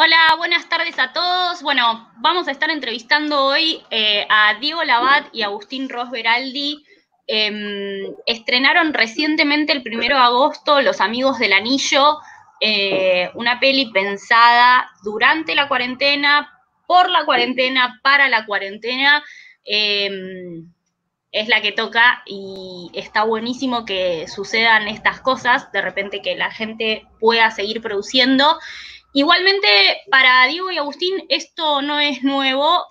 Hola, buenas tardes a todos. Bueno, vamos a estar entrevistando hoy eh, a Diego Labat y Agustín Rosberaldi. Em, estrenaron recientemente el primero de agosto Los Amigos del Anillo, eh, una peli pensada durante la cuarentena, por la cuarentena, para la cuarentena. Em, es la que toca y está buenísimo que sucedan estas cosas, de repente que la gente pueda seguir produciendo. Igualmente, para Diego y Agustín, esto no es nuevo.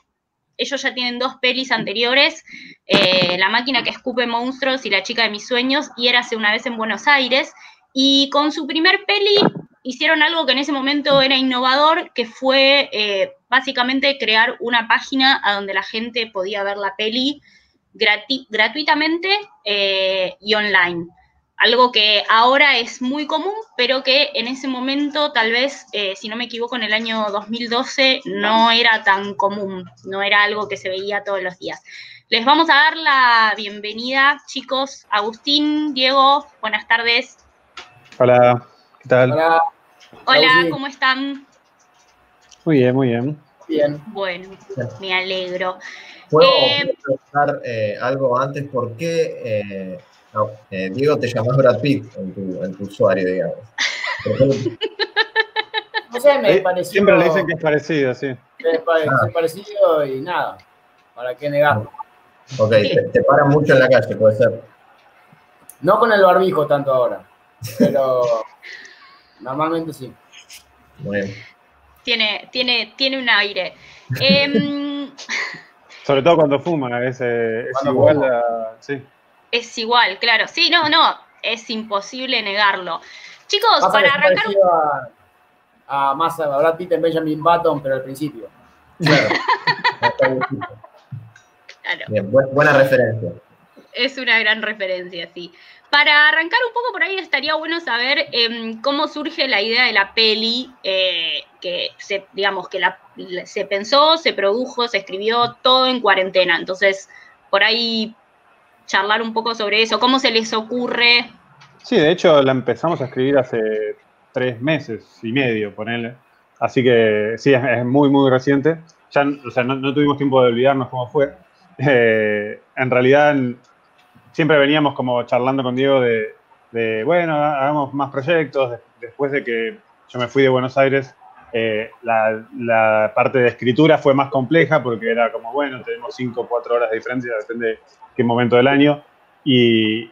Ellos ya tienen dos pelis anteriores, eh, La máquina que escupe monstruos y La chica de mis sueños, y era hace una vez en Buenos Aires. Y con su primer peli hicieron algo que en ese momento era innovador, que fue eh, básicamente crear una página a donde la gente podía ver la peli gratuitamente eh, y online algo que ahora es muy común, pero que en ese momento, tal vez, eh, si no me equivoco, en el año 2012 no era tan común, no era algo que se veía todos los días. Les vamos a dar la bienvenida, chicos. Agustín, Diego, buenas tardes. Hola, ¿qué tal? Hola, Hola ¿cómo están? Muy bien, muy bien. Bien. Bueno, me alegro. ¿Puedo eh, preguntar eh, algo antes? ¿Por qué eh, Diego te llamas Brad Pitt en tu, usuario, digamos. no sé, me pareció. Siempre le dicen que es parecido, sí. Es ah. parecido y nada. ¿Para qué negarlo? Ok, te, paran mucho en la calle, puede ser. No con el barbijo tanto ahora, pero normalmente sí. Muy bien. Tiene, tiene, tiene un aire. Em, Sobre todo cuando fuma, es, es igual a. Sí. Es igual, claro. Sí, no, no, es imposible negarlo. Chicos, para arrancar. A, a, más a Brad Pitt en Benjamin Button, pero al principio. Claro. buena referencia. Es una gran referencia, sí. Para arrancar un poco por ahí estaría bueno saber em, cómo surge la idea de la peli, eh, que se, digamos que la, se pensó, se produjo, se escribió todo en cuarentena. Entonces, por ahí charlar un poco sobre eso, cómo se les ocurre. Sí, de hecho la empezamos a escribir hace tres meses y medio, ponele. Así que sí, es, muy, muy reciente. Ya, o sea, no, tuvimos tiempo de olvidarnos cómo fue. Eh, en realidad, siempre veníamos como charlando con Diego de, bueno, hagamos más proyectos. Después de que yo me fui de Buenos Aires, eh, la, la, parte de escritura fue más compleja porque era como, bueno, tenemos cinco o cuatro horas de diferencia, depende qué momento del año. Y,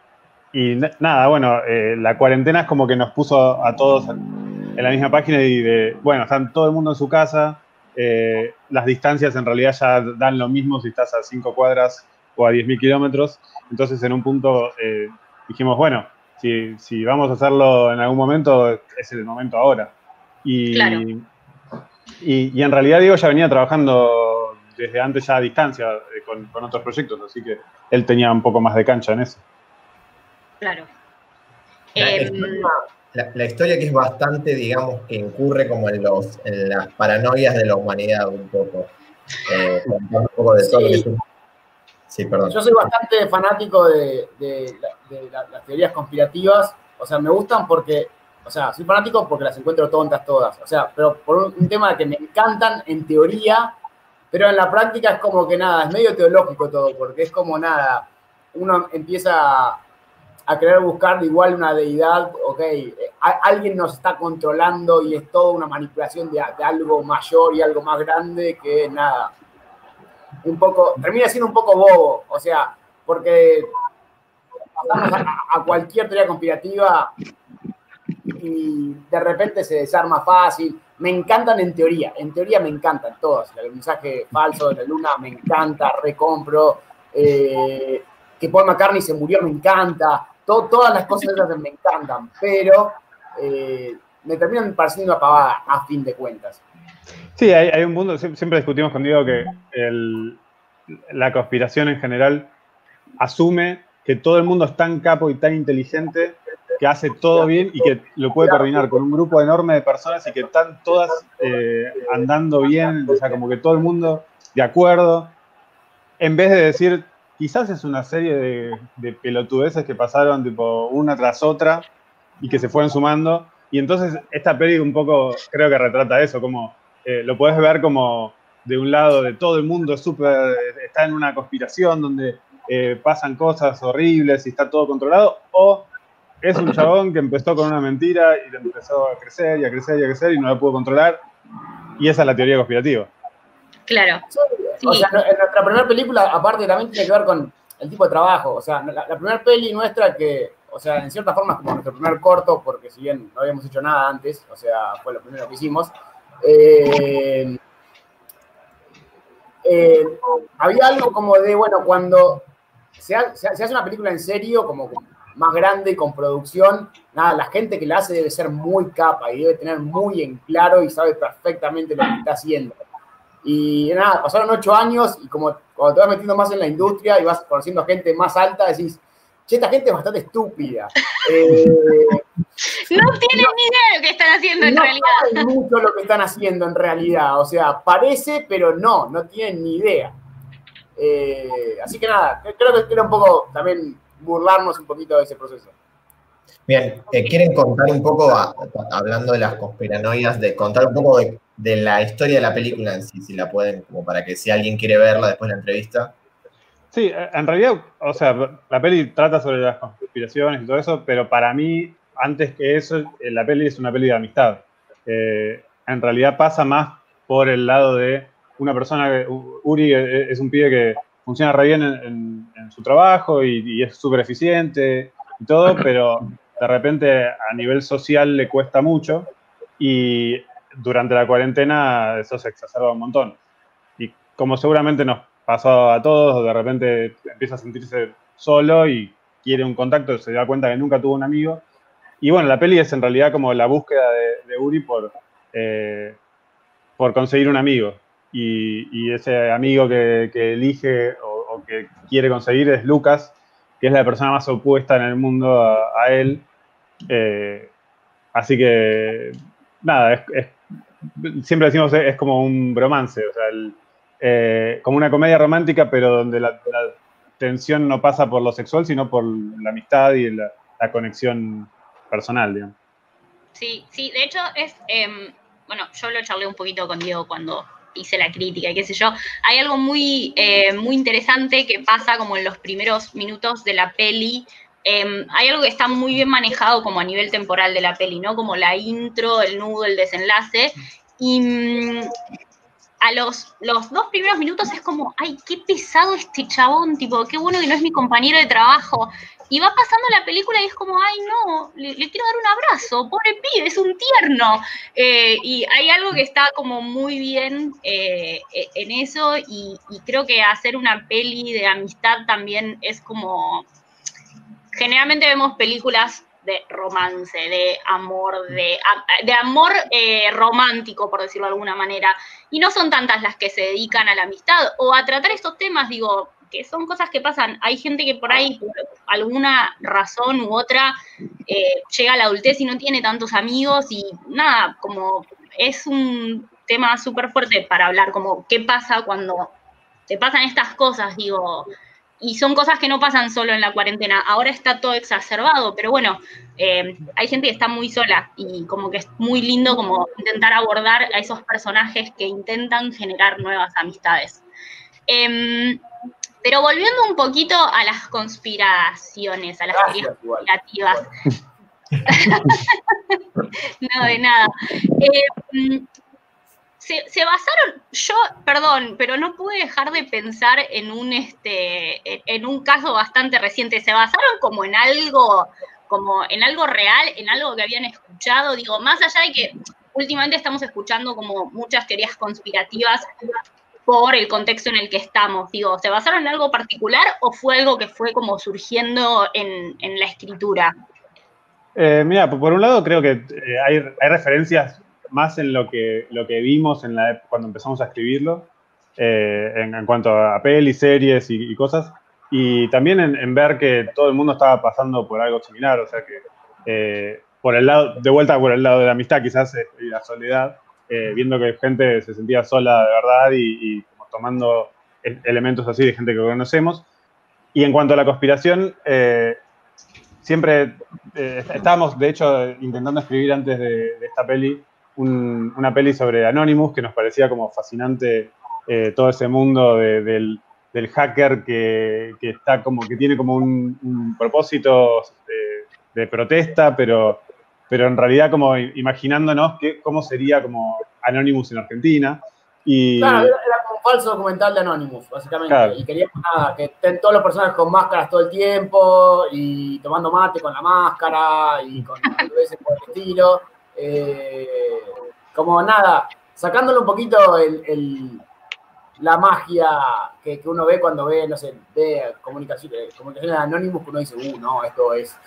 nada, bueno, eh, la cuarentena es como que nos puso a todos en la misma página y de, bueno, están todo el mundo en su casa, eh, las distancias en realidad ya dan lo mismo si estás a 5 cuadras o a 10.000 kilómetros. Entonces en un punto eh, dijimos, bueno, si, si, vamos a hacerlo en algún momento, es el momento ahora. Y, y, y en realidad Diego ya venía trabajando desde antes ya a distancia con, con otros proyectos, así que él tenía un poco más de cancha en eso. Claro. Em, la, historia, que es bastante, digamos, que incurre como en, los, en las paranoias de la humanidad un poco. Eh, un poco de todo sí. perdón. Yo soy bastante fanático de, las teorías conspirativas. O sea, me gustan porque, o sea, soy fanático porque las encuentro tontas todas. O sea, pero por un, tema que me encantan en teoría, pero en la práctica es como que nada, es medio teológico todo, porque es como nada, uno empieza a querer buscar igual una deidad, ok, alguien nos está controlando y es toda una manipulación de, algo mayor y algo más grande que nada. Un poco, termina siendo un poco bobo, o sea, porque pasamos a cualquier teoría conspirativa y de repente se desarma fácil. Me encantan en teoría, en teoría me encantan todas. El mensaje falso de la luna me encanta, recompro. Eh, que Paul McCartney se murió me encanta. todas las cosas me encantan, pero eh, me terminan pareciendo una pavada a fin de cuentas. Sí, hay, un mundo, siempre discutimos con Diego que la conspiración en general asume que todo el mundo es tan capo y tan inteligente que hace todo bien y que lo puede coordinar con un grupo enorme de personas y que están todas eh, andando bien, o sea, como que todo el mundo de acuerdo, en vez de decir, quizás es una serie de, de pelotudeces que pasaron tipo una tras otra y que se fueron sumando. Y entonces esta peli un poco creo que retrata eso, como eh, lo puedes ver como de un lado de todo el mundo está en una conspiración donde eh, pasan cosas horribles y está todo controlado, o es un chabón que empezó con una mentira y le empezó a crecer y a crecer y a crecer y no la pudo controlar, y esa es la teoría conspirativa. Claro. O sea, en nuestra primera película, aparte, también tiene que ver con el tipo de trabajo. O sea, la, primera peli nuestra que, o sea, en cierta forma es como nuestro primer corto, porque si bien no habíamos hecho nada antes, o sea, fue lo primero que hicimos, eh, eh, había algo como de, bueno, cuando se, hace una película en serio, como más grande, con producción, nada, la gente que la hace debe ser muy capa y debe tener muy en claro y sabe perfectamente lo que está haciendo. Y nada, pasaron ocho años y como cuando te vas metiendo más en la industria y vas conociendo gente más alta, decís, che, esta gente es bastante estúpida. Eh, no tienen ni idea de lo que están haciendo en realidad. No saben mucho lo que están haciendo en realidad. O sea, parece, pero no, no tienen ni idea. Eh, así que nada, creo que era un poco también burlarnos un poquito de ese proceso. Bien, eh, ¿quieren contar un poco, hablando de las conspiranoias, de contar un poco de, de, la historia de la película en sí, si la pueden, como para que si alguien quiere verla después de la entrevista? Sí, en realidad, o sea, la peli trata sobre las conspiraciones y todo eso, pero para mí, antes que eso, eh, la peli es una peli de amistad. Eh, en realidad pasa más por el lado de una persona, Uri es un pibe que funciona re bien en, su trabajo y, es súper eficiente y todo, pero de repente a nivel social le cuesta mucho y durante la cuarentena eso se exacerba un montón. Y como seguramente nos pasó a todos, de repente empieza a sentirse solo y quiere un contacto, se da cuenta que nunca tuvo un amigo. Y bueno, la peli es en realidad como la búsqueda de, Uri por, eh, por conseguir un amigo. Y, ese amigo que, elige o, que quiere conseguir es Lucas, que es la persona más opuesta en el mundo a, él. Eh, así que, nada, siempre decimos es, como un bromance, o sea, eh, como una comedia romántica, pero donde la, tensión no pasa por lo sexual, sino por la amistad y la, conexión personal. Sí, sí, de hecho es, em, bueno, yo lo charlé un poquito con Diego cuando hice la crítica, qué sé yo. Hay algo muy, eh, muy interesante que pasa como en los primeros minutos de la peli. Em, hay algo que está muy bien manejado como a nivel temporal de la peli, ¿no? Como la intro, el nudo, el desenlace. Y mm, a los, los dos primeros minutos es como, ay, qué pesado este chabón, tipo, qué bueno que no es mi compañero de trabajo. Y va pasando la película y es como, ay, no, le, quiero dar un abrazo, pobre pibe, es un tierno. Eh, y hay algo que está como muy bien eh, e, en eso y, creo que hacer una peli de amistad también es como, generalmente vemos películas de romance, de amor, de, de amor eh, romántico, por decirlo de alguna manera. Y no son tantas las que se dedican a la amistad o a tratar estos temas, digo, que son cosas que pasan. Hay gente que por ahí, por alguna razón u otra, eh, llega a la adultez y no tiene tantos amigos y nada, como es un tema súper fuerte para hablar, como qué pasa cuando te pasan estas cosas, digo, y son cosas que no pasan solo en la cuarentena. Ahora está todo exacerbado, pero bueno, eh, hay gente que está muy sola y como que es muy lindo como intentar abordar a esos personajes que intentan generar nuevas amistades. Em, pero volviendo un poquito a las conspiraciones, a las teorías conspirativas. no, de nada. Eh, se, basaron, yo, perdón, pero no pude dejar de pensar en un, este, en un caso bastante reciente. Se basaron como en algo, como en algo real, en algo que habían escuchado. Digo, más allá de que últimamente estamos escuchando como muchas teorías conspirativas por el contexto en el que estamos. Digo, ¿se basaron en algo particular o fue algo que fue como surgiendo en, la escritura? Eh, mira, por un lado creo que eh, hay, hay, referencias más en lo que, lo que vimos en la, cuando empezamos a escribirlo, eh, en, cuanto a pelis, series y, cosas, y también en, ver que todo el mundo estaba pasando por algo similar, o sea que por el lado, de vuelta por el lado de la amistad quizás y la soledad, viendo que gente se sentía sola de verdad y, como tomando elementos así de gente que conocemos. Y en cuanto a la conspiración, siempre estábamos, de hecho, intentando escribir antes de, de esta peli una peli sobre Anonymous que nos parecía como fascinante eh, todo ese mundo del, hacker que, está como que tiene como un, propósito de, protesta, pero, pero en realidad como imaginándonos que, cómo sería como Anonymous en Argentina. Y, claro, era, como un falso documental de Anonymous, básicamente. Y queríamos nada, que estén todos los personajes con máscaras todo el tiempo y tomando mate con la máscara y con veces por el estilo. Eh, como nada, sacándole un poquito el, la magia que, uno ve cuando ve, no sé, ve comunicaciones, comunicaciones anónimos, que uno dice, uh, no, esto es,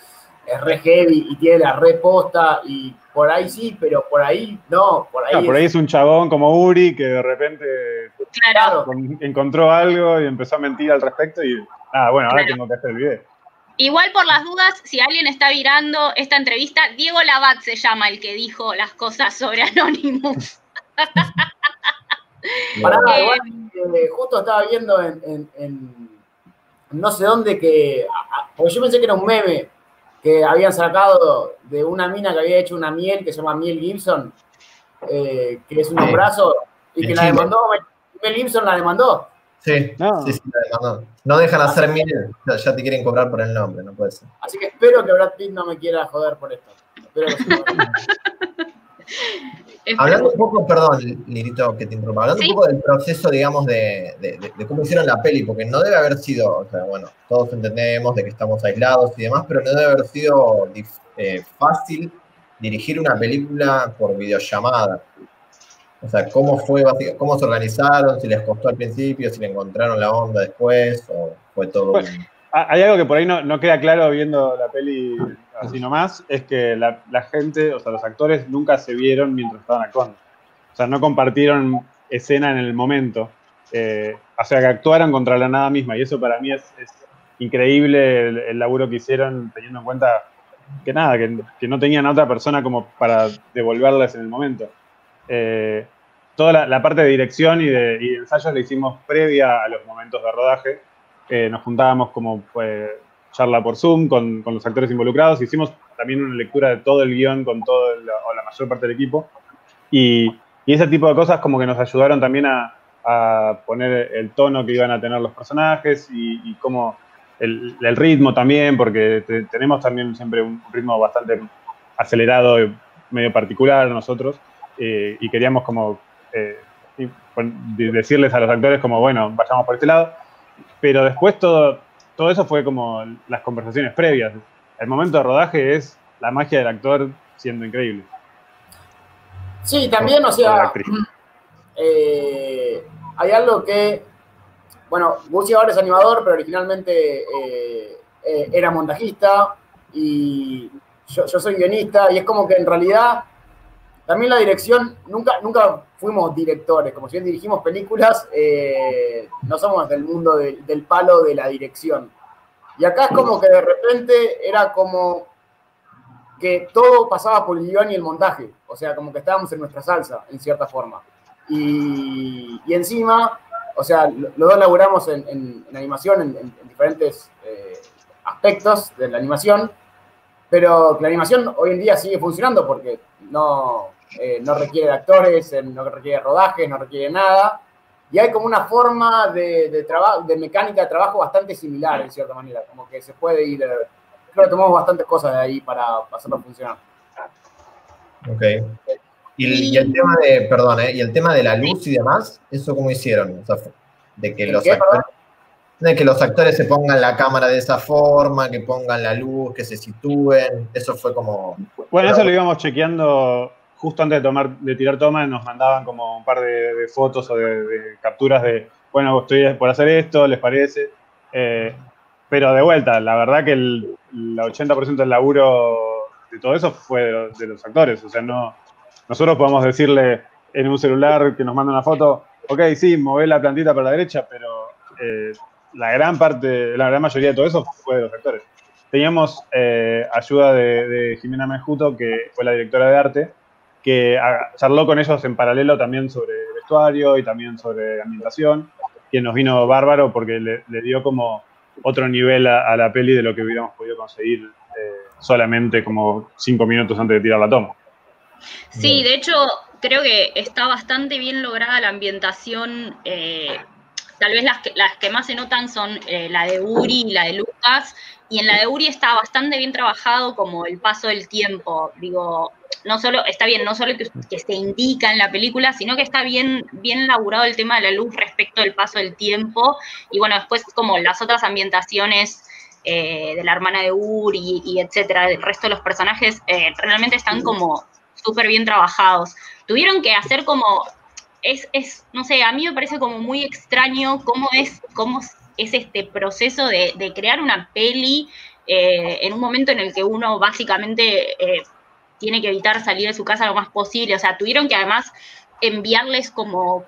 es re heavy y tiene la re posta y por ahí sí, pero por ahí no, por ahí. por ahí es un chabón como Uri que de repente encontró algo y empezó a mentir al respecto y, ah, bueno, ahora tengo que hacer el video. Igual por las dudas, si alguien está virando esta entrevista, Diego Labat se llama el que dijo las cosas sobre Anonymous. Pará, igual, eh, justo estaba viendo en, no sé dónde que, porque yo pensé que era un meme que habían sacado de una mina que había hecho una miel que se llama Miel Gibson, eh, que es un abrazo, y que la demandó, Miel Gibson la demandó. Sí, no. sí, sí, no, no dejan hacer mil, ya te quieren cobrar por el nombre, no puede ser. Así que espero que Brad Pitt no me quiera joder por esto. hablando un poco, perdón, Lirito, que te interrumpa, hablando un poco del proceso, digamos, de, de, cómo hicieron la peli, porque no debe haber sido, o sea, bueno, todos entendemos de que estamos aislados y demás, pero no debe haber sido eh, fácil dirigir una película por videollamada. O sea, ¿cómo fue, cómo se organizaron? ¿Si les costó al principio? ¿Si le encontraron la onda después? ¿O fue todo? hay algo que por ahí no, queda claro viendo la peli así nomás, es que la, gente, o sea, los actores nunca se vieron mientras estaban actuando. O sea, no compartieron escena en el momento. Eh, o sea, que actuaron contra la nada misma. Y eso para mí es, increíble el, laburo que hicieron, teniendo en cuenta que nada, que, que no tenían a otra persona como para devolverles en el momento. Eh, toda la, parte de dirección y de, y ensayos la hicimos previa a los momentos de rodaje. Eh, nos juntábamos como charla por Zoom con, los actores involucrados. Hicimos también una lectura de todo el guion con todo o la mayor parte del equipo. Y, ese tipo de cosas como que nos ayudaron también a, poner el tono que iban a tener los personajes y, como el, ritmo también, porque tenemos también siempre un ritmo bastante acelerado, y medio particular nosotros. Eh, y queríamos como eh, decirles a los actores como, bueno, vayamos por este lado, pero después todo, todo eso fue como las conversaciones previas. El momento de rodaje es la magia del actor siendo increíble. Sí, también, o sea, eh, hay algo que, bueno, Gucci ahora es animador, pero originalmente era montajista y yo, yo soy guionista y es como que en realidad también la dirección, nunca, nunca fuimos directores, como si bien dirigimos películas, eh, no somos del mundo del palo de la dirección. Y acá es como que de repente era como que todo pasaba por el guion y el montaje, o sea, como que estábamos en nuestra salsa, en cierta forma. Y, encima, o sea, los dos laburamos en, animación, en, diferentes eh, aspectos de la animación, pero la animación hoy en día sigue funcionando porque no, eh, no requiere de actores, eh, no requiere rodajes, no requiere nada. Y hay como una forma de, de, de mecánica de trabajo bastante similar, en cierta manera, como que se puede ir, eh, creo que tomamos bastantes cosas de ahí para hacerlo funcionar. Ok. Y, el tema de, perdón, y el tema de la luz y demás, ¿eso cómo hicieron? de que los actores, de que los actores se pongan la cámara de esa forma, que pongan la luz, que se sitúen, eso fue como... Bueno, eso lo íbamos chequeando justo antes de, tomar, de tirar toma nos mandaban como un par de, fotos o de, capturas de, bueno, estoy por hacer esto, ¿les parece? Eh, pero de vuelta, la verdad que el, 80% del laburo de todo eso fue de, los actores. O sea, no, nosotros podemos decirle en un celular que nos manda una foto, ok, sí, move la plantita para la derecha, pero eh, la gran parte, la gran mayoría de todo eso fue de los actores. Teníamos eh, ayuda de, de Jimena Mejuto, que fue la directora de arte, que charló con ellos en paralelo también sobre vestuario y también sobre ambientación, que nos vino bárbaro porque le, dio como otro nivel a, la peli de lo que hubiéramos podido conseguir eh, solamente como cinco minutos antes de tirar la toma. Sí, de hecho, creo que está bastante bien lograda la ambientación. Eh, tal vez las que, más se notan son eh, la de Uri y la de Lucas. Y en la de Uri está bastante bien trabajado como el paso del tiempo. Digo, no solo, está bien, no solo que, que, se indica en la película, sino que está bien, bien laburado el tema de la luz respecto del paso del tiempo. Y bueno, después como las otras ambientaciones eh, de la hermana de Uri y, etcétera, el resto de los personajes eh, realmente están como súper bien trabajados. Tuvieron que hacer como, es, es, no sé, a mí me parece como muy extraño cómo es, cómo es este proceso de, de crear una peli eh, en un momento en el que uno básicamente tiene que evitar salir de su casa lo más posible. O sea, tuvieron que además enviarles como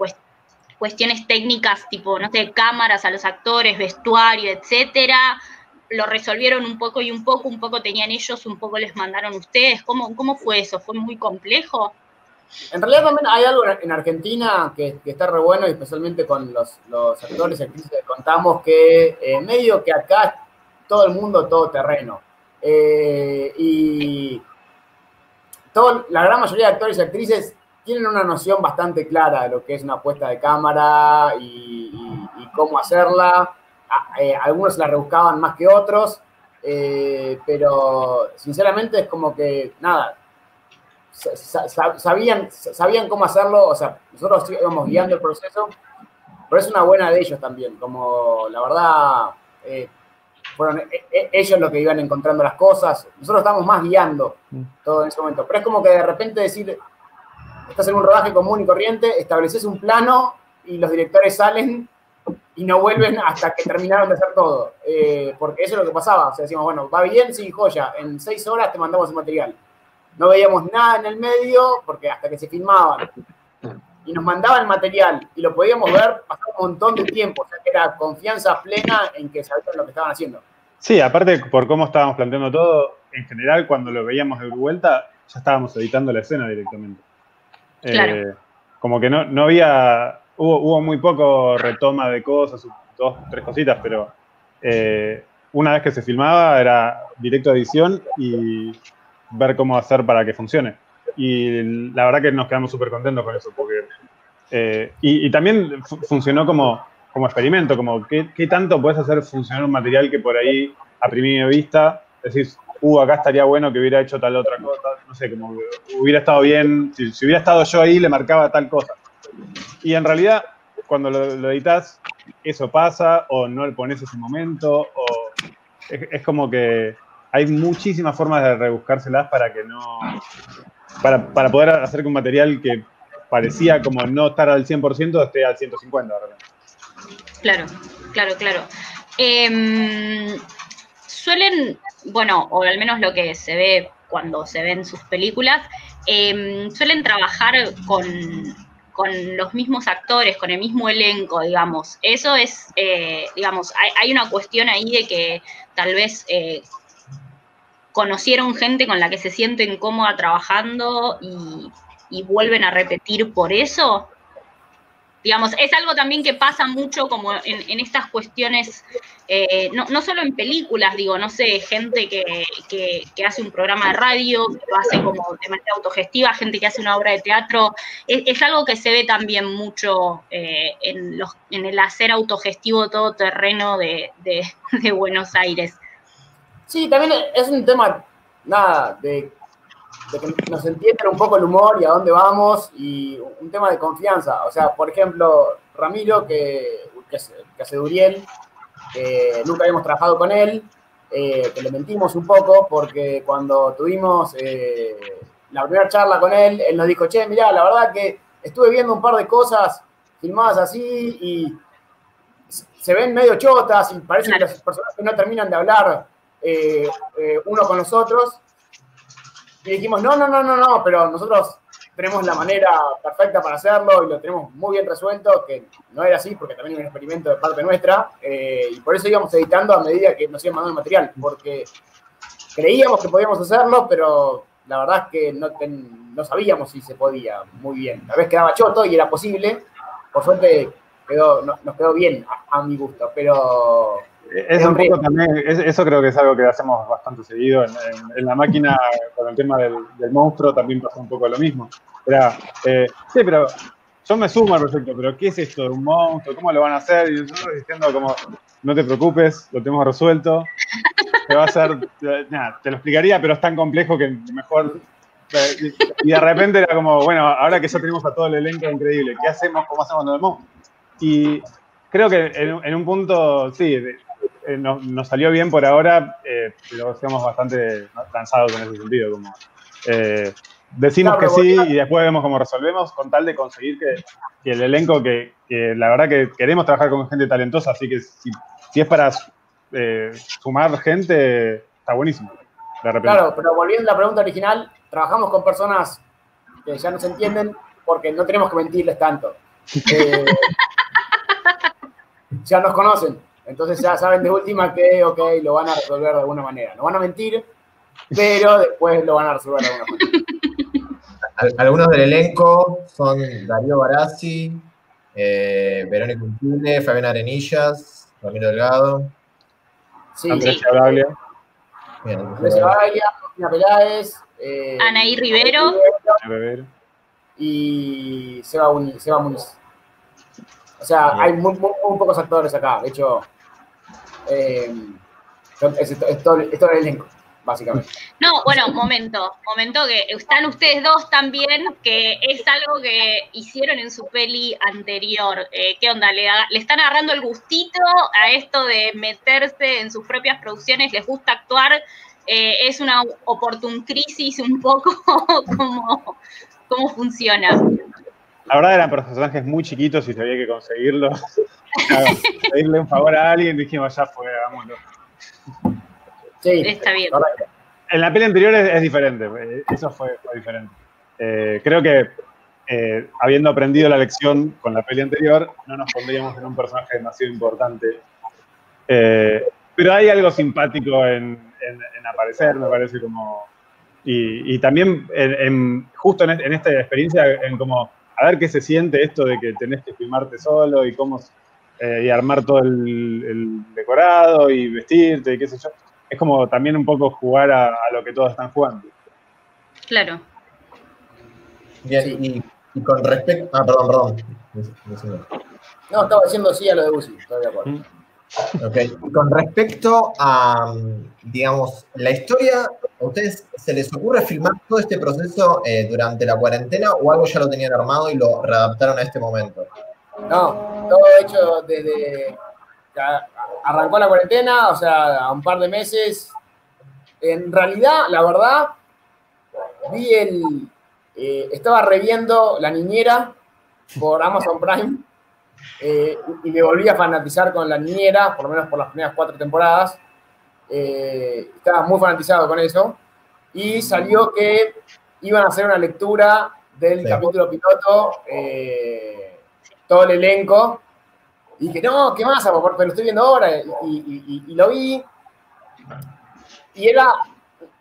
cuestiones técnicas, tipo, no sé, cámaras a los actores, vestuario, etcétera. Lo resolvieron un poco y un poco, un poco tenían ellos, un poco les mandaron ustedes. ¿Cómo, cómo fue eso? ¿Fue muy complejo? En realidad también hay algo en Argentina que, está re bueno, especialmente con los, actores y actrices que contamos, que eh, medio que acá todo el mundo todo terreno. Eh, y la gran mayoría de actores y actrices tienen una noción bastante clara de lo que es una puesta de cámara y, cómo hacerla. Eh, algunos la rebuscaban más que otros, eh, pero sinceramente es como que, nada, sabían, sabían cómo hacerlo, o sea, nosotros íbamos guiando el proceso, pero es una buena de ellos también, como la verdad, eh, fueron e, e, ellos los que iban encontrando las cosas, nosotros estamos más guiando mm. todo en ese momento, pero es como que de repente decir, estás en un rodaje común y corriente, estableces un plano y los directores salen y no vuelven hasta que terminaron de hacer todo, eh, porque eso es lo que pasaba, o sea, decimos, bueno, va bien, sí, joya, en seis horas te mandamos el material. No veíamos nada en el medio, porque hasta que se filmaban. Y nos mandaban el material y lo podíamos ver, pasaba un montón de tiempo, o sea, que era confianza plena en que sabían lo que estaban haciendo. Sí, aparte por cómo estábamos planteando todo, en general cuando lo veíamos de vuelta, ya estábamos editando la escena directamente. Eh, como que no, no había, hubo, hubo, muy poco retoma de cosas, dos, tres cositas, pero eh, una vez que se filmaba era directo a edición y ver cómo hacer para que funcione. Y la verdad que nos quedamos súper contentos con eso, porque... Eh, y, también funcionó como como experimento, como qué, tanto puedes hacer funcionar un material que por ahí a primera vista decís, uh, acá estaría bueno que hubiera hecho tal otra cosa, no sé, como hubiera estado bien, si, hubiera estado yo ahí le marcaba tal cosa. Y en realidad, cuando lo, editas, eso pasa, o no le pones ese momento, o es, como que hay muchísimas formas de rebuscárselas para que no, para, para poder hacer que un material que parecía como no estar al 100% esté al 150%. ¿verdad? Claro, claro, claro. Em, suelen, bueno, o al menos lo que se ve cuando se ven sus películas, em, suelen trabajar con, los mismos actores, con el mismo elenco, digamos. Eso es, eh, digamos, hay, una cuestión ahí de que tal vez eh, conocieron gente con la que se sienten cómoda trabajando y vuelven a repetir por eso. Digamos, es algo también que pasa mucho como en, estas cuestiones, eh, no, no, solo en películas, digo, no sé, gente que, hace un programa de radio, que lo hace como de manera autogestiva, gente que hace una obra de teatro, es, algo que se ve también mucho eh, en, los, en el hacer autogestivo todo terreno de, de Buenos Aires. Sí, también es un tema, nada, de de que nos entiendan un poco el humor y a dónde vamos y un tema de confianza. O sea, por ejemplo, Ramiro, que, que, hace Duriel, nunca habíamos trabajado con él, eh, que le mentimos un poco porque cuando tuvimos eh, la primera charla con él, él nos dijo, che, mirá, la verdad que estuve viendo un par de cosas filmadas así y se ven medio chotas y parece que las personas no terminan de hablar eh, uno con los otros y dijimos, no, no, no, no, no, pero nosotros tenemos la manera perfecta para hacerlo y lo tenemos muy bien resuelto, que no era así porque también era un experimento de parte nuestra, eh, y por eso íbamos editando a medida que nos iban mandando el material, porque creíamos que podíamos hacerlo, pero la verdad es que no, no sabíamos si se podía muy bien. A veces quedaba choto y era posible, por suerte quedó, nos quedó bien a, mi gusto, pero Eso, también, eso creo que es algo que hacemos bastante seguido. En, la máquina, con el tema del, monstruo, también pasa un poco lo mismo. Era, eh, sí, pero yo me sumo al proyecto, pero ¿qué es esto de un monstruo? ¿Cómo lo van a hacer? Y nosotros diciendo como, no te preocupes, lo tenemos resuelto. Te va a hacer, nada, te lo explicaría, pero es tan complejo que mejor... Y de repente era como, bueno, ahora que ya tenemos a todo el elenco increíble, ¿qué hacemos? ¿Cómo hacemos con el monstruo? Y creo que en, un punto, sí, eh, nos, salió bien por ahora, eh, pero estamos bastante cansados en ese sentido. Como, eh, decimos que sí y después vemos cómo resolvemos con tal de conseguir que, el elenco, que, la verdad que queremos trabajar con gente talentosa, así que si, es para sumar gente, está buenísimo. Claro, pero volviendo a la pregunta original, trabajamos con personas que ya nos entienden porque no tenemos que mentirles tanto. ya nos conocen, entonces ya saben de última que, ok, lo van a resolver de alguna manera. No van a mentir, pero después lo van a resolver de alguna manera. Algunos del elenco son Darío Barazzi, eh, Verónica Untile, Fabián Arenillas, Ramiro Delgado. Sí, Andrés sí. Chabaglia. Andrés Chabaglia, Peláez. Eh, Anaí Rivero. Y Seba, Seba Muniz. O sea, hay muy, muy, pocos actores acá. De hecho, eh, es, todo, el elenco, básicamente. No, bueno, momento, momento que están ustedes dos también, que es algo que hicieron en su peli anterior. Eh, ¿Qué onda? ¿Le, están agarrando el gustito a esto de meterse en sus propias producciones? ¿Les gusta actuar? Eh, ¿Es una oportun crisis un poco? ¿Cómo, cómo funciona? La verdad eran personajes muy chiquitos y se había que conseguirlos. Pedirle un favor a alguien, dijimos, ya fue, hagámoslo. Sí, está bien. En la peli anterior es, diferente, eso fue, diferente. Eh, creo que eh, habiendo aprendido la lección con la peli anterior, no nos pondríamos en un personaje demasiado importante. Eh, pero hay algo simpático en, aparecer, me parece como... Y, también justo en, en, esta experiencia, en como a ver qué se siente esto de que tenés que filmarte solo y cómo eh, y armar todo el, decorado y vestirte y qué sé yo. Es como también un poco jugar a, lo que todos están jugando. Claro. Bien, y, con respecto. Ah, perdón, perdón. No, estaba diciendo sí a lo de Uzi, estoy de acuerdo. Mm. Ok, con respecto a, digamos, la historia, ¿a ustedes se les ocurre filmar todo este proceso eh, durante la cuarentena o algo ya lo tenían armado y lo readaptaron a este momento? No, todo hecho desde que arrancó la cuarentena, o sea, a un par de meses. En realidad, la verdad, vi el. Eh, estaba reviendo La Niñera por Amazon Prime eh, y me volví a fanatizar con La Niñera, por lo menos por las primeras cuatro temporadas. Eh, estaba muy fanatizado con eso. Y salió que iban a hacer una lectura del capítulo piloto todo el elenco. Y dije, no, ¿qué más? Pero lo estoy viendo ahora. Y, lo vi. Y era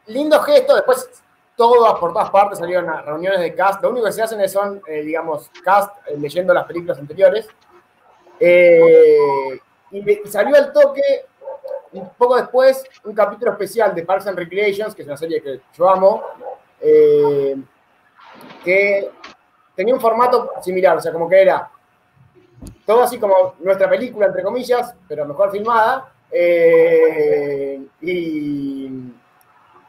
lindo gesto. Después, todas por todas partes salieron a reuniones de cast. Lo único que se hacen son, eh, digamos, cast eh, leyendo las películas anteriores. Eh, y, salió al toque, un poco después, un capítulo especial de Parks and Recreations, que es una serie que yo amo, que tenía un formato similar, o sea, como que era todo así como nuestra película, entre comillas, pero mejor filmada, eh, y,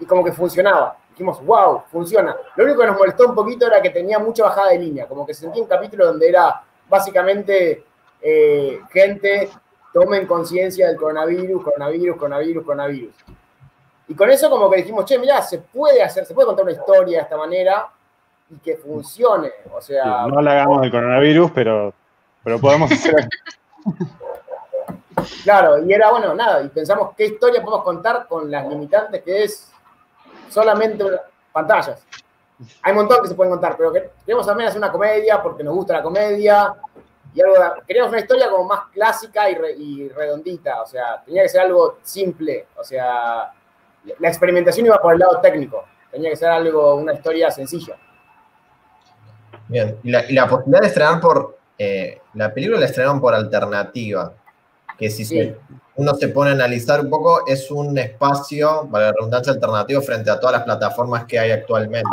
como que funcionaba. Dijimos, wow, funciona. Lo único que nos molestó un poquito era que tenía mucha bajada de línea, como que sentí un capítulo donde era básicamente eh, gente tomen conciencia del coronavirus, coronavirus, coronavirus, coronavirus. Y con eso como que dijimos, che, mirá, se puede hacer, se puede contar una historia de esta manera y que funcione. O sea, no la hagamos del coronavirus, pero pero podemos hacer. claro, y era bueno, nada, y pensamos qué historia podemos contar con las limitantes que es solamente pantallas. Hay un montón que se pueden contar, pero queremos también hacer una comedia porque nos gusta la comedia y algo queríamos una historia como más clásica y, redondita, o sea, tenía que ser algo simple, o sea, la experimentación iba por el lado técnico, tenía que ser algo, una historia sencilla. Bien, y la, y la posibilidad de estrenar por eh, la película la estrenaron por alternativa. que si uno se pone a analizar un poco, es un espacio, para la redundancia, alternativo frente a todas las plataformas que hay actualmente,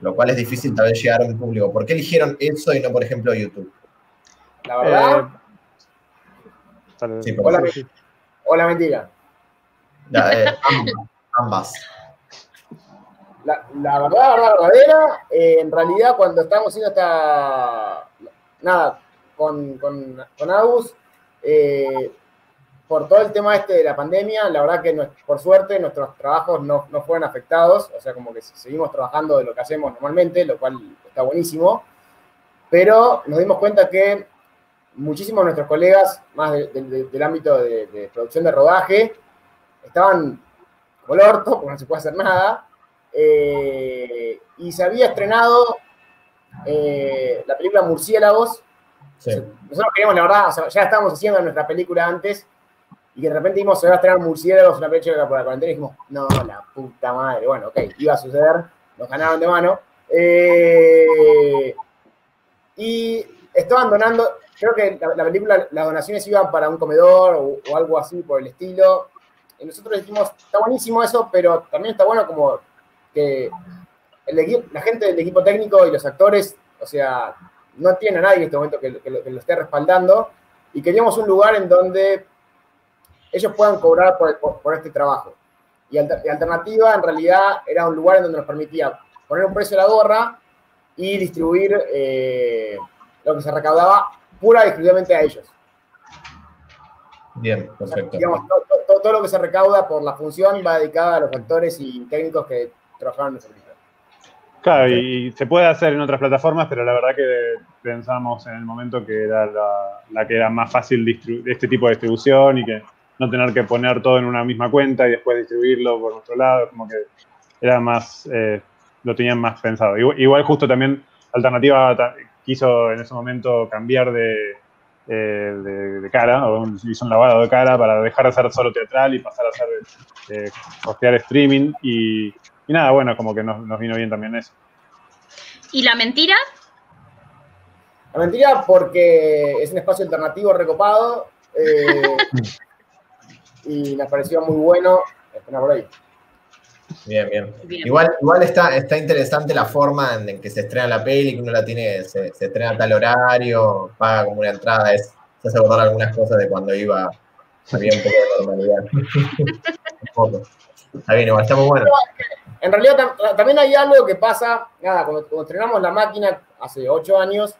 lo cual es difícil tal vez llegar a un público. ¿Por qué eligieron eso y no, por ejemplo, YouTube? La verdad... Eh, o, la, mentira. Eh, ambas. La, la, verdad, la verdadera, eh, en realidad cuando estábamos haciendo esta, nada, con, con, con Agus, eh, por todo el tema este de la pandemia, la verdad que por suerte nuestros trabajos no, no, fueron afectados, o sea, como que seguimos trabajando de lo que hacemos normalmente, lo cual está buenísimo, pero nos dimos cuenta que muchísimos de nuestros colegas, más del ámbito de, producción de rodaje, estaban como el orto, porque no se puede hacer nada, eh, y se había estrenado eh, la película Murciélagos, nosotros queríamos, la verdad, ya estábamos haciendo nuestra película antes y que de repente vimos, se va a estrenar Murciélagos, una película por la cuarentena y dijimos, no, la puta madre. Bueno, ok, iba a suceder, nos ganaron de mano. Eh, y estaban donando, creo que la, película, las donaciones iban para un comedor o, algo así por el estilo. Y nosotros dijimos, está buenísimo eso, pero también está bueno como que la gente del equipo técnico y los actores, o sea, no tiene a nadie en este momento que, lo, esté respaldando y queríamos un lugar en donde ellos puedan cobrar por, este trabajo. Y, alternativa, en realidad, era un lugar en donde nos permitía poner un precio a la gorra y distribuir eh, lo que se recaudaba pura y exclusivamente a ellos. Bien, perfecto. todo, lo que se recauda por la función va dedicado a los actores y técnicos que trabajaron en el servicio. Claro, y se puede hacer en otras plataformas, pero la verdad que pensamos en el momento que era la, que era más fácil este tipo de distribución y que no tener que poner todo en una misma cuenta y después distribuirlo por nuestro lado, como que era más, eh, lo tenían más pensado. Igual, justo también Alternativa quiso en ese momento cambiar de, eh, de, cara, o hizo un lavado de cara para dejar de hacer solo teatral y pasar a hacer eh, hostear streaming y y nada, bueno, como que nos, vino bien también eso. ¿Y la mentira? La mentira porque es un espacio alternativo recopado eh, y nos pareció muy bueno por ahí. Bien, bien, Igual, igual está, está interesante la forma en que se estrena la peli, que uno la tiene, se, estrena a tal horario, paga como una entrada, es, se hace acordar algunas cosas de cuando iba, había un poco de. Está bien, igual, está muy bueno. En realidad también hay algo que pasa, nada, cuando, estrenamos la máquina hace ocho años,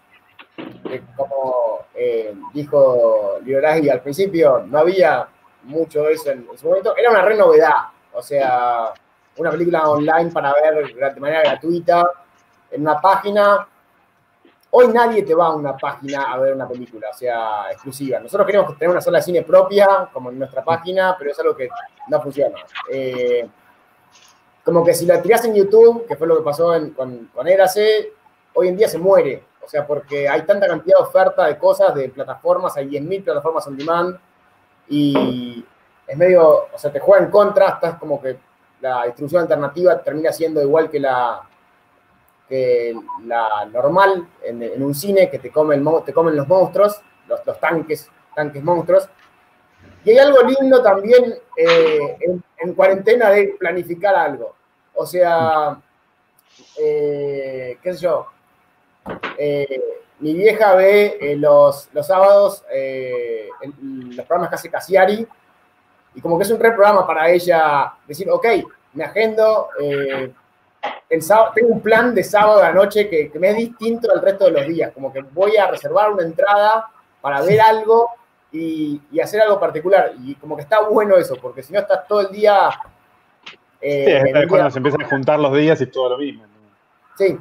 como eh, dijo y al principio, no había mucho de eso en, ese momento, era una re novedad, o sea, una película online para ver de manera gratuita en una página. Hoy nadie te va a una página a ver una película, o sea, exclusiva. Nosotros queremos tener una sala de cine propia, como en nuestra página, pero es algo que no funciona. Eh, como que si la tirás en YouTube, que fue lo que pasó con, con Érase, hoy en día se muere. O sea, porque hay tanta cantidad de oferta de cosas, de plataformas, hay 10.000 plataformas on demand y es medio, o sea, te juega en contra, estás como que la distribución alternativa termina siendo igual que la, que la normal en, un cine, que te, come el, te comen los monstruos, los, tanques, tanques monstruos. Y hay algo lindo también eh, en, cuarentena de planificar algo. O sea, eh, qué sé yo, eh, mi vieja ve los, los, sábados los programas que hace Casiari y como que es un re programa para ella decir, ok, me agendo, el sábado, tengo un plan de sábado de la noche que, que me es distinto al resto de los días, como que voy a reservar una entrada para ver algo y, hacer algo particular. Y como que está bueno eso, porque si no estás todo el día... Eh, sí, es cuando se empiezan a juntar los días y todo lo mismo. Sí.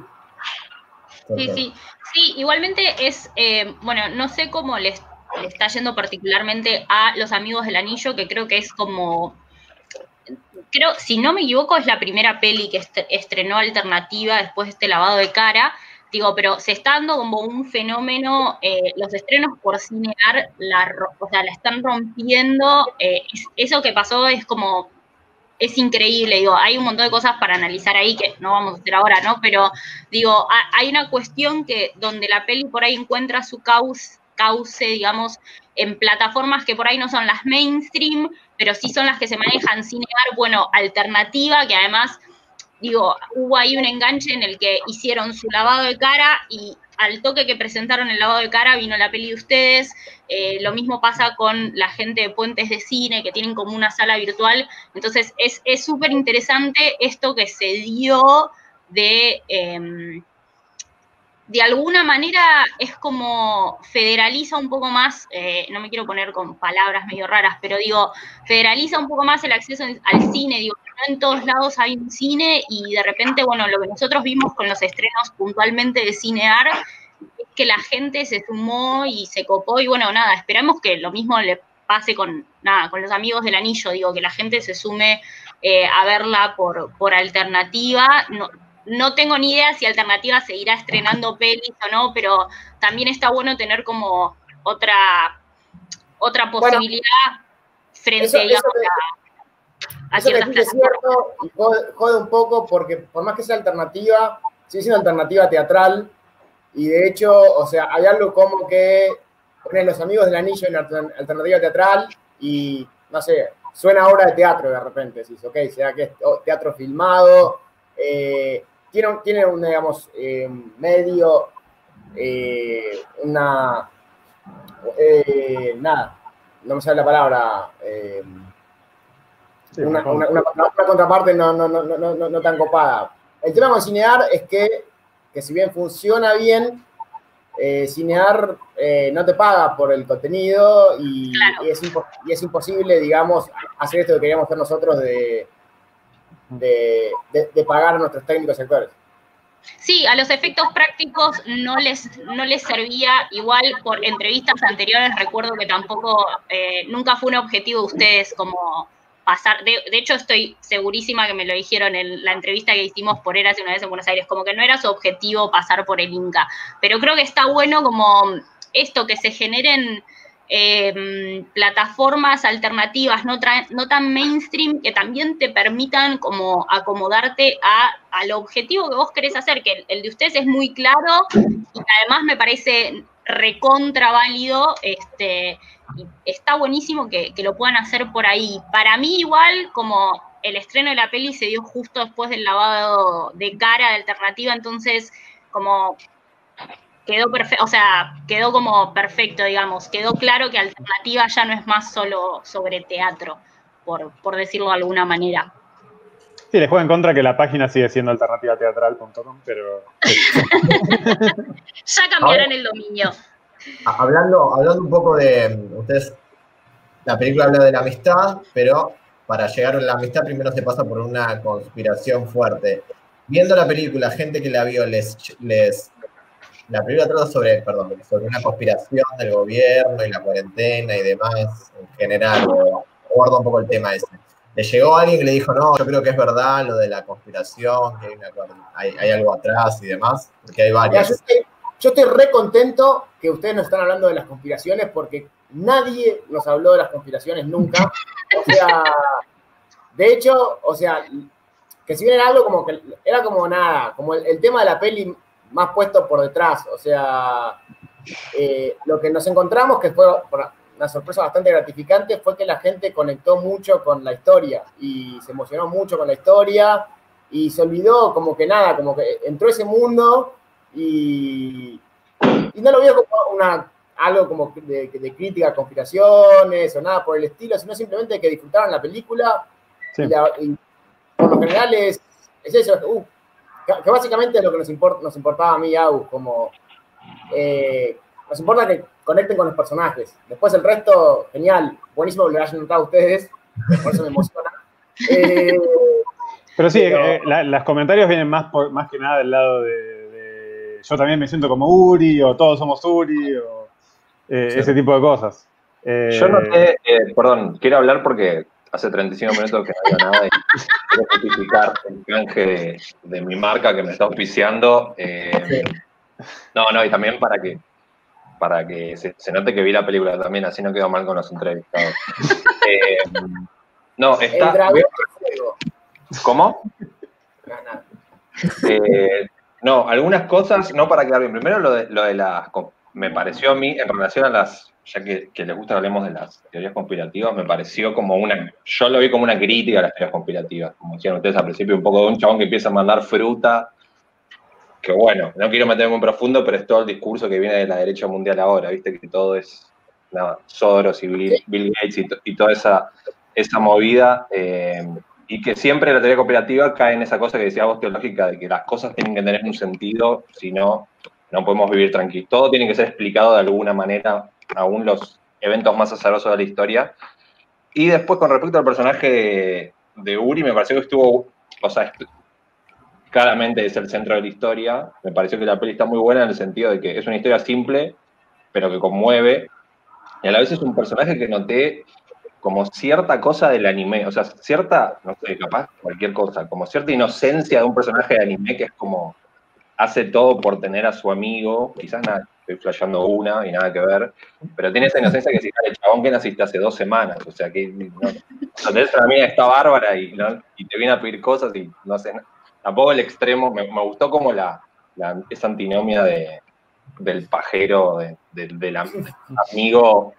Sí, sí. Sí, igualmente es, eh, bueno, no sé cómo les, está yendo particularmente a los amigos del anillo, que creo que es como creo, si no me equivoco, es la primera peli que estrenó alternativa después de este lavado de cara. Digo, pero se está dando como un fenómeno, eh, los estrenos por cinear, la, o sea, la están rompiendo. Eh, eso que pasó es como, es increíble, digo, hay un montón de cosas para analizar ahí que no vamos a hacer ahora, ¿no? Pero digo, hay una cuestión que donde la peli por ahí encuentra su cauce, digamos, en plataformas que por ahí no son las mainstream, pero sí son las que se manejan sin negar, bueno, alternativa, que además, digo, hubo ahí un enganche en el que hicieron su lavado de cara y al toque que presentaron el lavado de cara vino la peli de ustedes. Eh, lo mismo pasa con la gente de puentes de cine que tienen como una sala virtual. Entonces es súper interesante esto que se dio de... Em, de alguna manera es como federaliza un poco más, eh, no me quiero poner con palabras medio raras, pero digo, federaliza un poco más el acceso al cine, digo, no en todos lados hay un cine y de repente, bueno, lo que nosotros vimos con los estrenos puntualmente de Cinear es que la gente se sumó y se copó y bueno, nada, esperamos que lo mismo le pase con, nada, con los amigos del anillo, digo, que la gente se sume eh, a verla por, por alternativa. No tengo ni idea si Alternativa seguirá estrenando pelis o no, pero también está bueno tener como otra, otra posibilidad frente, a, a ciertas es cierto y jode, un poco porque por más que sea alternativa, sigue siendo alternativa teatral y de hecho, o sea, hay algo como que ponen los amigos del anillo en alternativa teatral y, no sé, suena obra de teatro de repente, si ok, sea que es teatro filmado, eh, tiene, tiene un, digamos, eh, medio, eh, una, eh, nada, no me sale la palabra, una, contraparte no, no, no, no, no tan copada. El tema con Cinear es que, que si bien funciona bien, Cinear no te paga por el contenido y, es y, es imposible, digamos, hacer esto que queríamos hacer nosotros de de, pagar a nuestros técnicos sectores. Sí, a los efectos prácticos no les, no les servía, igual por entrevistas anteriores recuerdo que tampoco, eh, nunca fue un objetivo de ustedes como pasar, de, hecho estoy segurísima que me lo dijeron en la entrevista que hicimos por Eras una vez en Buenos Aires, como que no era su objetivo pasar por el Inca, pero creo que está bueno como esto, que se generen Em, plataformas alternativas no, no, tan mainstream que también te permitan como acomodarte a, al objetivo que vos querés hacer, que el, de ustedes es muy claro y además me parece recontra válido, este, está buenísimo que, que lo puedan hacer por ahí. Para mí igual, como el estreno de la peli se dio justo después del lavado de cara de alternativa, entonces como quedó perfecto, o sea, quedó como perfecto, digamos, quedó claro que alternativa ya no es más solo sobre teatro, por, por decirlo de alguna manera. Sí, les juego en contra que la página sigue siendo alternativateatral.com, pero... ya cambiaron el dominio. Hablando, hablando un poco de, ustedes, la película habla de la amistad, pero para llegar a la amistad primero se pasa por una conspiración fuerte. Viendo la película, gente que la vio les, les la película trata sobre, perdón, sobre una conspiración del gobierno y la cuarentena y demás en general, aborda un poco el tema ese. Le llegó alguien que le dijo, no, yo creo que es verdad lo de la conspiración, que hay, algo atrás y demás, porque hay varias. yo, estoy, re contento que ustedes nos están hablando de las conspiraciones porque nadie nos habló de las conspiraciones nunca. O sea, de hecho, o sea, que si bien era algo como que era como nada, como el tema de la peli más puesto por detrás. O sea, eh, lo que nos encontramos, que fue una sorpresa bastante gratificante, fue que la gente conectó mucho con la historia y se emocionó mucho con la historia y se olvidó como que nada, como que entró ese mundo y, y no lo vio como una, algo como de, crítica conspiraciones o nada por el estilo, sino simplemente que disfrutaron la película y, por lo general es, eso, uh, que básicamente es lo que nos, importa, nos importaba a mí, Au, como eh, nos importa que conecten con los personajes. Después el resto, genial, buenísimo que lo hayan notado ustedes, por eso me emociona. Eh, pero sí, eh, los comentarios vienen más, por, más que nada del lado de, yo también me siento como Uri, o todos somos Uri, o ese tipo de cosas. yo noté, perdón, quiero hablar porque hace 35 minutos que no digo nada y quiero justificar el canje de, mi marca que me está auspiciando. Eh, no, no, y también para que para que se, note que vi la película también, así no quedo mal con los entrevistados. Eh, no, está... ¿Cómo? Eh, no, algunas cosas, no para quedar bien. Primero lo de, lo de las me pareció a mí, en relación a las, ya que, les gusta hablemos de las teorías conspirativas, me pareció como una, yo lo vi como una crítica a las teorías conspirativas, como decían ustedes al principio, un poco de un chabón que empieza a mandar fruta, que bueno, no quiero meterme muy profundo, pero es todo el discurso que viene de la derecha mundial ahora, viste que todo es nada, Soros y Bill, Gates y, toda esa, esa movida. Eh, y que siempre la teoría cooperativa cae en esa cosa que decía vos teológica, de que las cosas tienen que tener un sentido, si no, no podemos vivir tranquilos. Todo tiene que ser explicado de alguna manera, aún los eventos más azarosos de la historia. Y después, con respecto al personaje de, Uri, me pareció que estuvo, o sea, claramente es el centro de la historia. Me pareció que la peli está muy buena en el sentido de que es una historia simple, pero que conmueve. Y a la vez es un personaje que noté como cierta cosa del anime, o sea, cierta, no sé, capaz cualquier cosa, como cierta inocencia de un personaje de anime que es como hace todo por tener a su amigo, quizás nada, estoy flasheando una y nada que ver, pero tiene esa inocencia que si el chabón que naciste hace dos semanas, o sea, que no, mí está bárbara y, te viene a pedir cosas y no sé, tampoco el extremo, me, gustó como la, esa antinomia de, del pajero, del amigo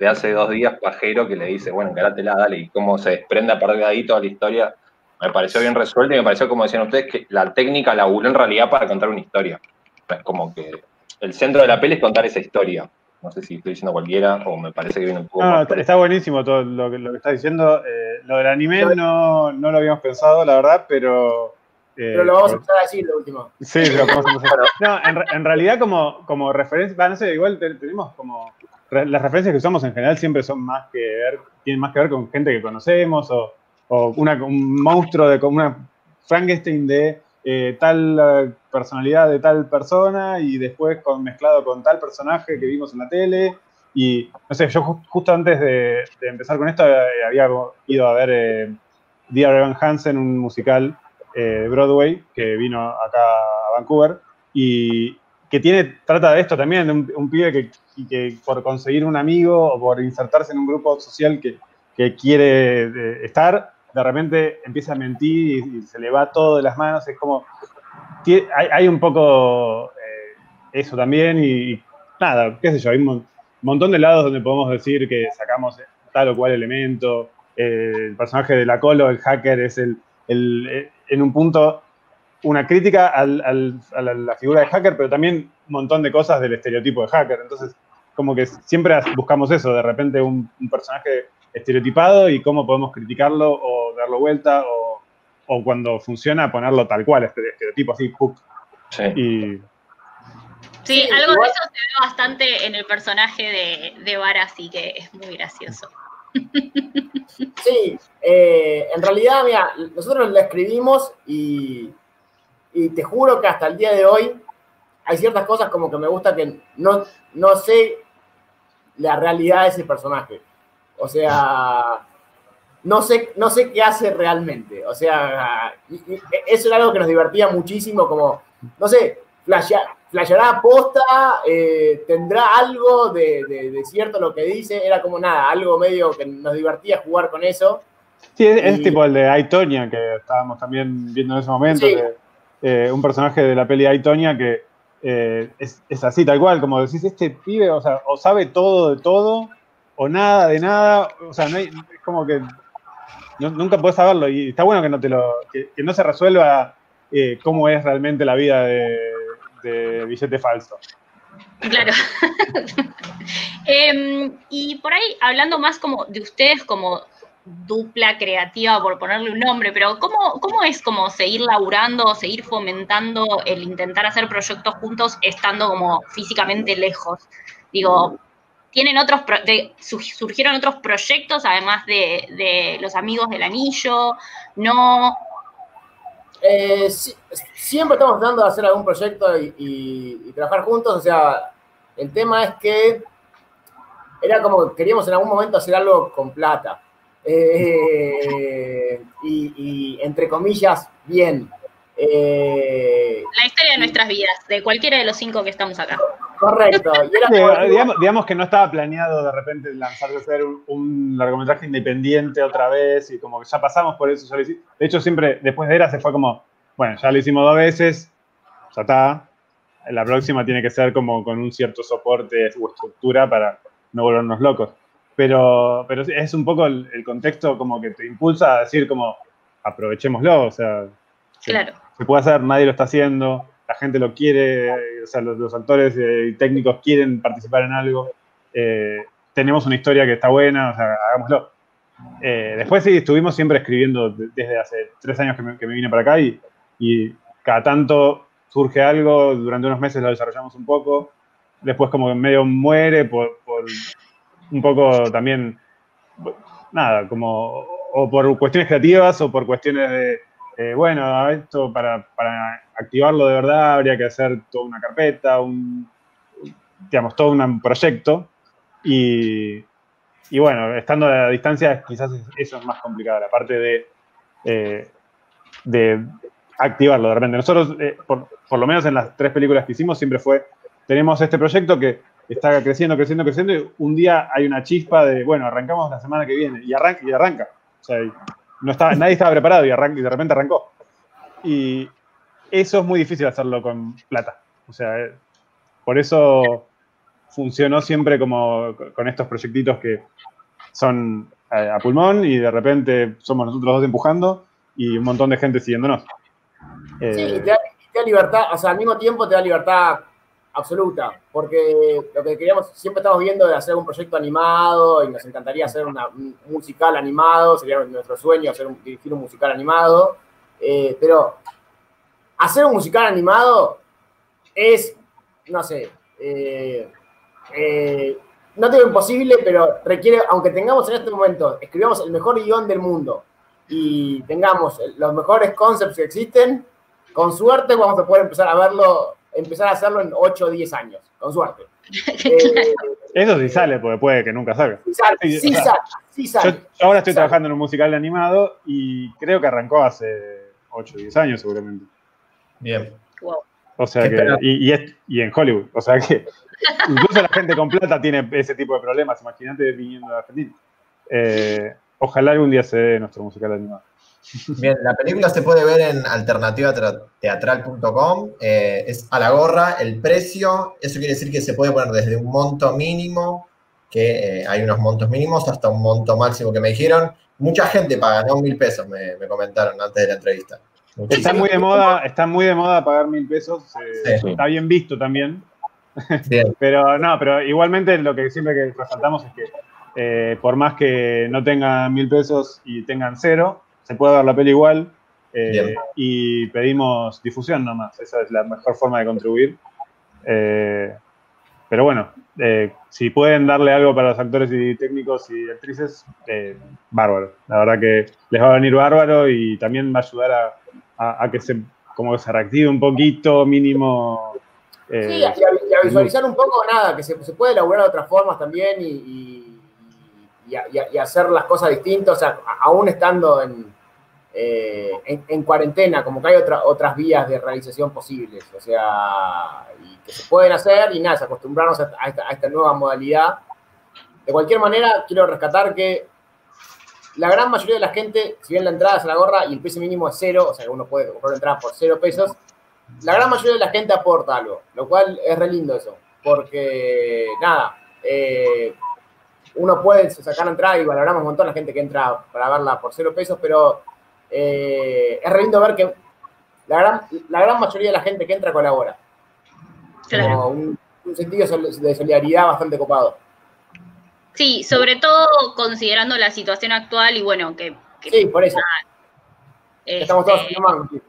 de hace dos días pajero que le dice, bueno, la dale, y cómo se desprende a partir ahí toda la historia, me pareció bien resuelta y me pareció, como decían ustedes, que la técnica laburó en realidad para contar una historia. Es como que el centro de la peli es contar esa historia. No sé si estoy diciendo cualquiera o me parece que viene un poco. No, está buenísimo todo lo que, lo que estás diciendo. Eh, lo del anime no, no lo habíamos pensado, la verdad, pero pero lo vamos a empezar a decir lo último. Sí, lo vamos a empezar. No, en, en realidad como, como referencia, no sé, igual tenemos como las referencias que usamos en general siempre son más que ver, tienen más que ver con gente que conocemos o, un monstruo de como una Frankenstein de eh, tal eh, personalidad de tal persona y después con, mezclado con tal personaje que vimos en la tele. Y no sé, yo justo antes de, empezar con esto eh, había ido a ver eh, Dear Evan Hansen, un musical de Broadway que vino acá a Vancouver. Y, que tiene, trata de esto también, de un, pibe que, que, por conseguir un amigo o por insertarse en un grupo social que, que quiere eh, estar, de repente empieza a mentir y, se le va todo de las manos. Es como, hay, hay un poco eh, eso también y, nada, qué sé yo, hay un montón de lados donde podemos decir que sacamos tal o cual elemento. Eh, el personaje de la Colo, el hacker, es el, el en un punto una crítica a la, figura de hacker, pero también un montón de cosas del estereotipo de hacker. Entonces, como que siempre buscamos eso, de repente un, personaje estereotipado y cómo podemos criticarlo o darlo vuelta o, cuando funciona ponerlo tal cual, este estereotipo así, Sí. Sí, algo de eso se ve bastante en el personaje de, de Vara, así que es muy gracioso. Sí, eh, en realidad, mira, nosotros la escribimos y y te juro que hasta el día de hoy hay ciertas cosas como que me gusta que no, no sé la realidad de ese personaje. O sea, no sé, no sé qué hace realmente. O sea, eso era algo que nos divertía muchísimo, como, no sé, flasheará posta, eh, tendrá algo de, cierto lo que dice, era como nada, algo medio que nos divertía jugar con eso. Sí, es, tipo el de Aitonia que estábamos también viendo en ese momento. Eh, un personaje de la peli Aitonia que eh, es, así, tal cual, como decís, este pibe, o sea, o sabe todo de todo, o nada de nada, o sea, no es como que nunca puedes saberlo, y está bueno que no te lo, que, no se resuelva eh, cómo es realmente la vida de, de falso. Claro. Em, y por ahí, hablando más como de ustedes como dupla creativa, por ponerle un nombre, pero ¿cómo, cómo es como seguir laburando, seguir fomentando el intentar hacer proyectos juntos estando como físicamente lejos? Digo, ¿tienen otros, surgieron otros proyectos además de, los amigos del anillo? ¿No? Eh, siempre estamos tratando de hacer algún proyecto y, trabajar juntos, o sea, el tema es que era como que queríamos en algún momento hacer algo con plata. Eh, y, entre comillas, bien. Eh, la historia de nuestras vidas, de cualquiera de los cinco que estamos acá. Correcto. digamos, que no estaba planeado de repente lanzarse a hacer un, largometraje independiente otra vez y como que ya pasamos por eso. Ya de hecho, siempre después de Era se fue como, bueno, ya lo hicimos dos veces, ya está. la próxima tiene que ser como con un cierto soporte o estructura para no volvernos locos. Pero, pero es un poco el, contexto como que te impulsa a decir como aprovechémoslo, o sea, claro. Se, puede hacer, nadie lo está haciendo, la gente lo quiere, o sea, los, actores y técnicos quieren participar en algo, eh, tenemos una historia que está buena, o sea, hagámoslo. Eh, después sí, estuvimos siempre escribiendo desde hace tres años que me, vine para acá y, y, cada tanto surge algo, durante unos meses lo desarrollamos un poco, después como que medio muere por, por un poco también, nada, como o por cuestiones creativas o por cuestiones de, eh, bueno, esto para, para, activarlo de verdad habría que hacer toda una carpeta, un, digamos, todo un proyecto. Y, y bueno, estando a distancia, quizás eso es más complicado, la parte de, eh, de activarlo de repente. Nosotros, eh, por, por, lo menos en las tres películas que hicimos, siempre fue, tenemos este proyecto que está creciendo, creciendo, creciendo, y un día hay una chispa de, bueno, arrancamos la semana que viene, y arranca. Y arranca. O sea, no estaba, nadie estaba preparado y, y de repente arrancó. Y eso es muy difícil hacerlo con plata. O sea, eh, por eso funcionó siempre como con estos proyectitos que son eh, a pulmón y de repente somos nosotros dos empujando y un montón de gente siguiéndonos. sí, eh, te da, te da, libertad, o sea, al mismo tiempo te da libertad absoluta, porque lo que queríamos, siempre estamos viendo de hacer un proyecto animado y nos encantaría hacer una, un musical animado, sería nuestro sueño hacer dirigir un musical animado, eh, pero hacer un musical animado es, no sé, eh, eh, no tengo imposible, pero requiere, aunque tengamos en este momento, escribamos el mejor guion del mundo y tengamos los mejores concepts que existen, con suerte vamos a poder empezar a verlo empezar a hacerlo en 8 o 10 años, con suerte. Eh, Eso sí sale, porque puede que nunca salga. Sí sale, sí, sale, sí sale. Yo, ahora estoy trabajando en un musical animado y creo que arrancó hace 8 o 10 años seguramente. Bien. O sea que, y, y, en Hollywood, o sea que incluso la gente con plata tiene ese tipo de problemas, imagínate viniendo de Argentina. Eh, ojalá algún día se dé nuestro musical animado. Bien, la película se puede ver en alternativateatral.com. Eh, es a la gorra el precio. Eso quiere decir que se puede poner desde un monto mínimo, que eh, hay unos montos mínimos, hasta un monto máximo que me dijeron. Mucha gente paga, ¿no? Mil pesos, me, comentaron antes de la entrevista. Está muy de moda, está muy de moda pagar mil pesos. Eh, está bien visto también. pero no, pero igualmente lo que siempre que resaltamos es que por más que no tengan mil pesos y tengan cero, se puede ver la peli igual eh, y pedimos difusión nomás. Esa es la mejor forma de contribuir. Eh, pero bueno, eh, si pueden darle algo para los actores y técnicos y actrices, bárbaro. La verdad que les va a venir bárbaro y también va a ayudar a, que se como se reactive un poquito, mínimo. sí, y a, visualizar un poco nada, que se, puede elaborar de otras formas también y, y, hacer las cosas distintas, o sea, aún estando en, eh, en, cuarentena, como que hay otras vías de realización posibles, o sea, y que se pueden hacer y nada, acostumbrarnos a esta, nueva modalidad. De cualquier manera, quiero rescatar que la gran mayoría de la gente, si bien la entrada es a la gorra y el precio mínimo es cero, o sea que uno puede comprar una entrada por cero pesos, la gran mayoría de la gente aporta algo, lo cual es re lindo eso, porque nada, eh, uno puede sacar entrada y valoramos un montón la gente que entra para verla por cero pesos, pero eh, es re lindo ver que la gran, la gran mayoría de la gente que entra colabora. Claro. un, sentido de solidaridad bastante copado. Sí, sobre todo considerando la situación actual y bueno, que... sí, por eso. Estamos todos este,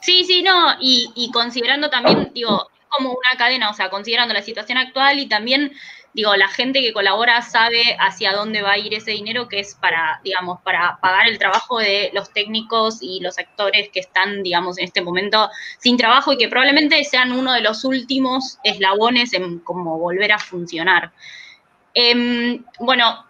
Sí, sí, no, y, y considerando también, digo, como una cadena, o sea, considerando la situación actual y también digo, la gente que colabora sabe hacia dónde va a ir ese dinero que es para, digamos, para pagar el trabajo de los técnicos y los actores que están, digamos, en este momento sin trabajo y que probablemente sean uno de los últimos eslabones en cómo volver a funcionar. Em, bueno,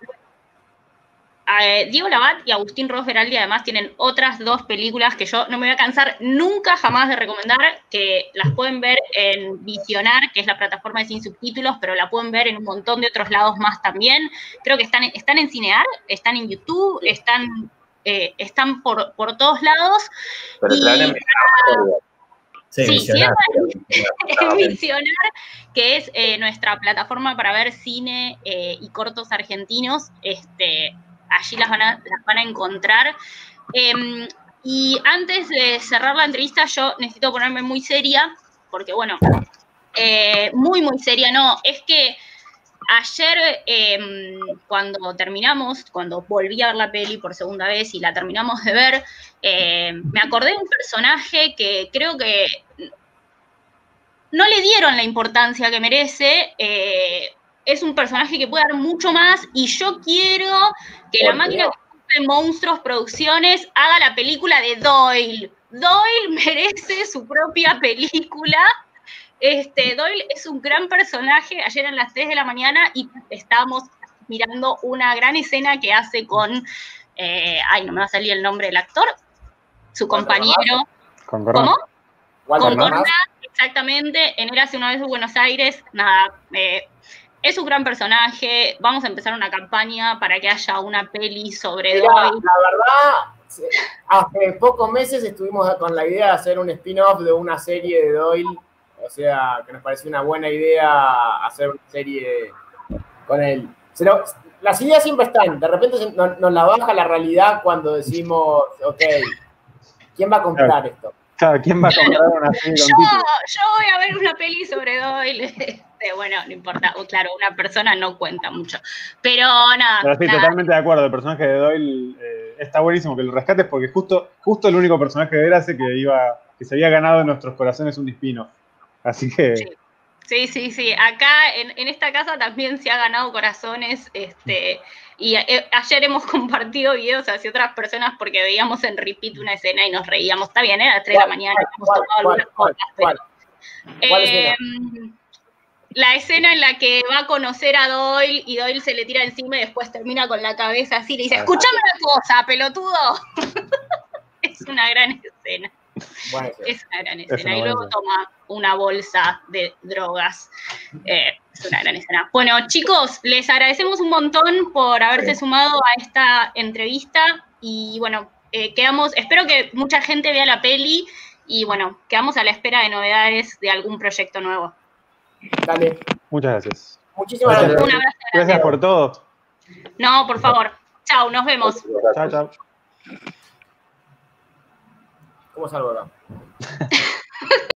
Diego Labat y Agustín Rosberaldi además tienen otras dos películas que yo no me voy a cansar nunca jamás de recomendar, que las pueden ver en Visionar, que es la plataforma de sin subtítulos, pero la pueden ver en un montón de otros lados más también. Creo que están, están en Cinear, están en YouTube, están, eh, están por, por todos lados. Sí, Visionar. es Visionar, que es eh, nuestra plataforma para ver cine eh, y cortos argentinos. Este, allí las van a, las van a encontrar. Em, y antes de cerrar la entrevista, yo necesito ponerme muy seria, porque bueno, eh, muy, muy seria, no, es que ayer em, cuando terminamos, cuando volví a ver la peli por segunda vez y la terminamos de ver, em, me acordé de un personaje que creo que no le dieron la importancia que merece. Eh, es un personaje que puede dar mucho más y yo quiero que la máquina de Monstruos Producciones haga la película de Doyle. Doyle merece su propia película este, Doyle es un gran personaje. Ayer en las 3 de la mañana y estábamos mirando una gran escena que hace con, eh, ay, no me va a salir el nombre del actor, su compañero. ¿Con ¿Cómo? Con Corona, exactamente. En hace una vez de Buenos Aires. Nada, eh, es un gran personaje. Vamos a empezar una campaña para que haya una peli sobre Doyle. La verdad, hace pocos meses estuvimos con la idea de hacer un spin-off de una serie de Doyle o sea, que nos pareció una buena idea hacer una serie con él. Pero las ideas siempre están, de repente nos, la baja la realidad cuando decimos, ok, ¿quién va a comprar esto? Claro, ¿quién va a comprar una serie yo, yo voy a ver una peli sobre Doyle. Bueno, no importa, claro, una persona no cuenta mucho. Pero nada. Pero sí, totalmente de acuerdo. El personaje de Doyle eh, está buenísimo que lo rescates porque justo, justo el único personaje de Grace que iba, que se había ganado en nuestros corazones un dispino. Así que. Sí, sí, sí. Acá en, esta casa también se ha ganado corazones. Este, y eh, ayer hemos compartido videos hacia otras personas porque veíamos en repeat una escena y nos reíamos. Está bien, era las 3 de la mañana, hemos tomado algunas cosas. La escena en la que va a conocer a Doyle y Doyle se le tira encima y después termina con la cabeza así y le dice, escúchame una cosa, pelotudo. es una gran escena. Es una gran escena. y luego toma una bolsa de drogas. Eh, es una gran escena. Bueno, chicos, les agradecemos un montón por haberse sumado a esta entrevista. Y bueno, eh, quedamos, espero que mucha gente vea la peli. Y bueno, quedamos a la espera de novedades de algún proyecto nuevo. Dale. Muchas gracias. Muchísimas gracias. gracias. Un abrazo. Gracias por todo. No, por favor. Chao, nos vemos. Chao, chao. ¿Cómo salgo ahora?